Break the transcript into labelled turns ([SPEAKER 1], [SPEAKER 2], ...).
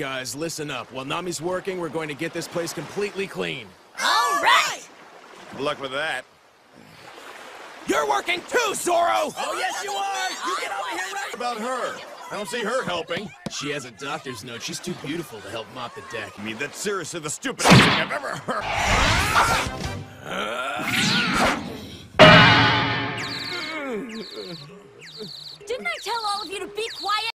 [SPEAKER 1] Guys, listen up. While Nami's working, we're going to get this place completely clean.
[SPEAKER 2] All right!
[SPEAKER 3] Good luck with that.
[SPEAKER 1] You're working too, Zoro!
[SPEAKER 2] Oh, yes, you are! You get over here right
[SPEAKER 3] about her. I don't see her helping.
[SPEAKER 1] She has a doctor's note. She's too beautiful to help mop the deck.
[SPEAKER 3] I mean, that's seriously the stupidest thing I've ever heard. Didn't I tell all of you to